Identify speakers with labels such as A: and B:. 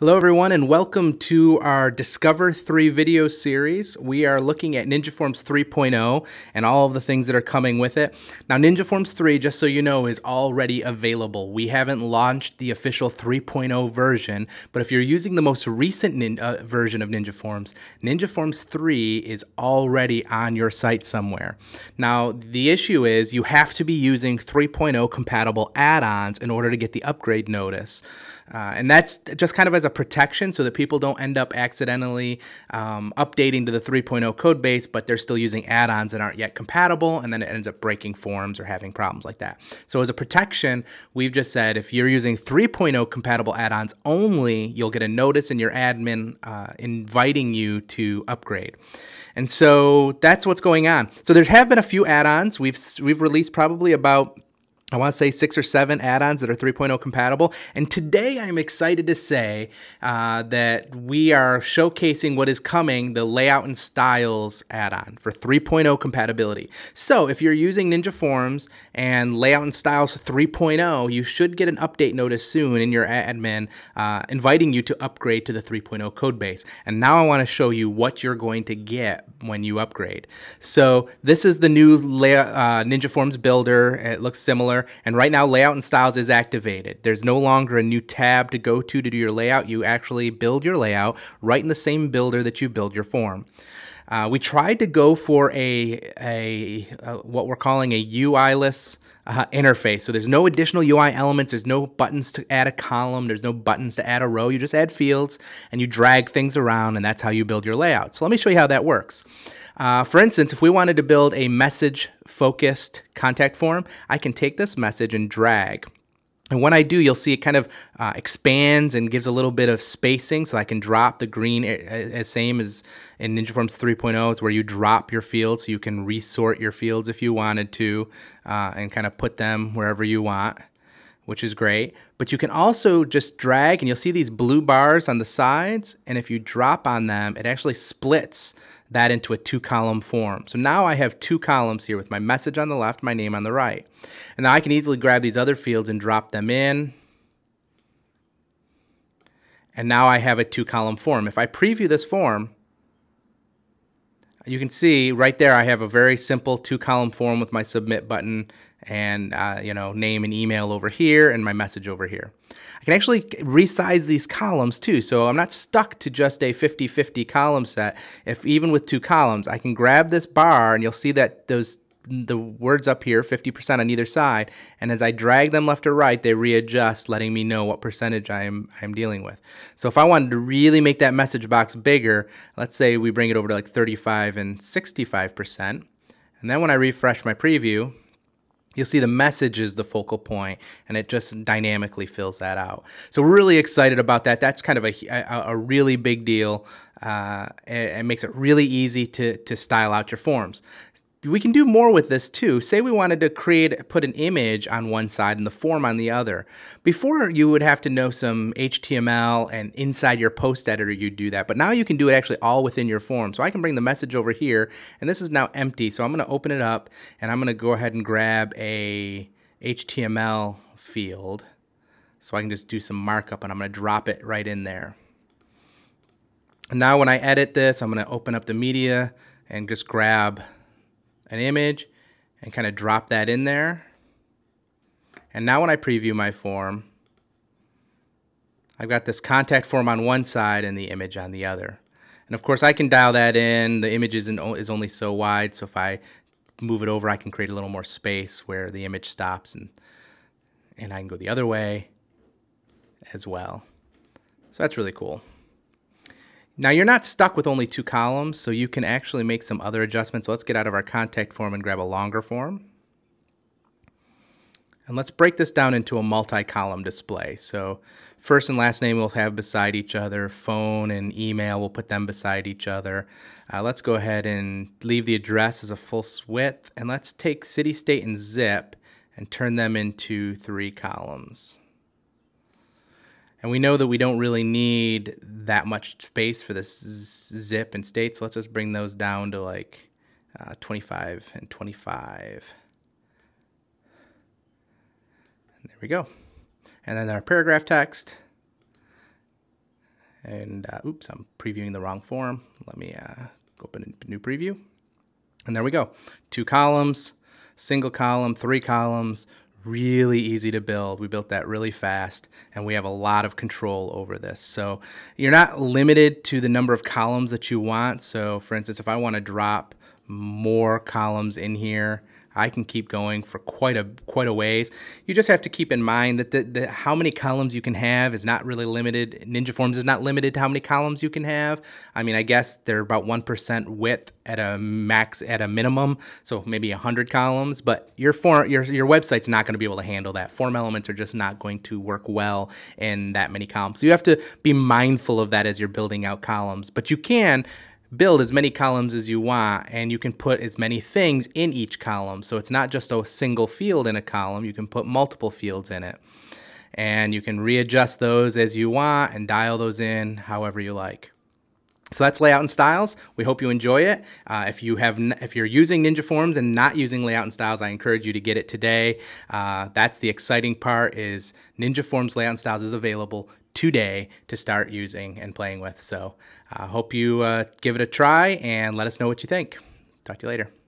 A: Hello everyone and welcome to our Discover 3 video series. We are looking at Ninja Forms 3.0 and all of the things that are coming with it. Now Ninja Forms 3, just so you know, is already available. We haven't launched the official 3.0 version, but if you're using the most recent nin uh, version of Ninja Forms, Ninja Forms 3 is already on your site somewhere. Now the issue is you have to be using 3.0 compatible add-ons in order to get the upgrade notice. Uh, and that's just kind of as a protection so that people don't end up accidentally um, updating to the 3.0 code base, but they're still using add ons that aren't yet compatible, and then it ends up breaking forms or having problems like that. So, as a protection, we've just said if you're using 3.0 compatible add ons only, you'll get a notice in your admin uh, inviting you to upgrade. And so that's what's going on. So there have been a few add-ons. We've we've released probably about I want to say six or seven add-ons that are 3.0 compatible. And today I'm excited to say uh, that we are showcasing what is coming, the Layout and Styles add-on for 3.0 compatibility. So if you're using Ninja Forms and Layout and Styles 3.0, you should get an update notice soon in your admin uh, inviting you to upgrade to the 3.0 code base. And now I want to show you what you're going to get when you upgrade. So this is the new uh, Ninja Forms builder. It looks similar and right now layout and styles is activated. There's no longer a new tab to go to to do your layout. You actually build your layout right in the same builder that you build your form. Uh, we tried to go for a, a, a what we're calling a UI-less uh, interface. So there's no additional UI elements. There's no buttons to add a column. There's no buttons to add a row. You just add fields and you drag things around, and that's how you build your layout. So let me show you how that works. Uh, for instance, if we wanted to build a message focused contact form, I can take this message and drag. And when I do, you'll see it kind of uh, expands and gives a little bit of spacing. So I can drop the green as same as in Ninja Forms 3.0. It's where you drop your fields so you can resort your fields if you wanted to uh, and kind of put them wherever you want, which is great. But you can also just drag and you'll see these blue bars on the sides. And if you drop on them, it actually splits that into a two column form. So now I have two columns here with my message on the left, my name on the right. And now I can easily grab these other fields and drop them in. And now I have a two column form. If I preview this form, you can see right there I have a very simple two column form with my submit button and uh, you know name and email over here and my message over here. I can actually resize these columns too, so I'm not stuck to just a 50-50 column set. If even with two columns, I can grab this bar and you'll see that those the words up here 50% on either side and as I drag them left or right they readjust letting me know what percentage I'm I'm dealing with. So if I wanted to really make that message box bigger let's say we bring it over to like 35 and 65% and then when I refresh my preview you'll see the message is the focal point and it just dynamically fills that out. So we're really excited about that. That's kind of a, a, a really big deal uh, it, it, makes it really easy to, to style out your forms we can do more with this too. Say we wanted to create, put an image on one side and the form on the other. Before you would have to know some HTML and inside your post editor you'd do that. But now you can do it actually all within your form. So I can bring the message over here and this is now empty. So I'm going to open it up and I'm going to go ahead and grab a HTML field. So I can just do some markup and I'm going to drop it right in there. And now when I edit this, I'm going to open up the media and just grab an image and kind of drop that in there. And now when I preview my form, I've got this contact form on one side and the image on the other. And of course I can dial that in. The image is only so wide, so if I move it over, I can create a little more space where the image stops and, and I can go the other way as well. So that's really cool. Now you're not stuck with only two columns, so you can actually make some other adjustments. So let's get out of our contact form and grab a longer form. And let's break this down into a multi-column display. So first and last name we'll have beside each other. Phone and email, we'll put them beside each other. Uh, let's go ahead and leave the address as a full width. And let's take city, state, and zip and turn them into three columns. And we know that we don't really need that much space for this zip and state, so let's just bring those down to like uh, 25 and 25. And there we go. And then our paragraph text. And uh, oops, I'm previewing the wrong form. Let me uh, open a new preview. And there we go. Two columns, single column, three columns, really easy to build. We built that really fast and we have a lot of control over this. So you're not limited to the number of columns that you want. So for instance, if I want to drop more columns in here, I can keep going for quite a quite a ways. You just have to keep in mind that the, the how many columns you can have is not really limited. Ninja Forms is not limited to how many columns you can have. I mean, I guess they're about one percent width at a max at a minimum, so maybe hundred columns. But your form your your website's not going to be able to handle that. Form elements are just not going to work well in that many columns. So you have to be mindful of that as you're building out columns. But you can build as many columns as you want and you can put as many things in each column. So it's not just a single field in a column, you can put multiple fields in it. And you can readjust those as you want and dial those in however you like. So that's layout and styles. We hope you enjoy it. Uh, if you have, if you're using Ninja Forms and not using layout and styles, I encourage you to get it today. Uh, that's the exciting part. Is Ninja Forms layout and styles is available today to start using and playing with. So I uh, hope you uh, give it a try and let us know what you think. Talk to you later.